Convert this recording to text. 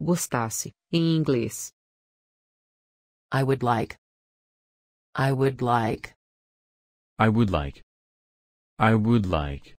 Gostasse, em inglês. I would like. I would like. I would like. I would like.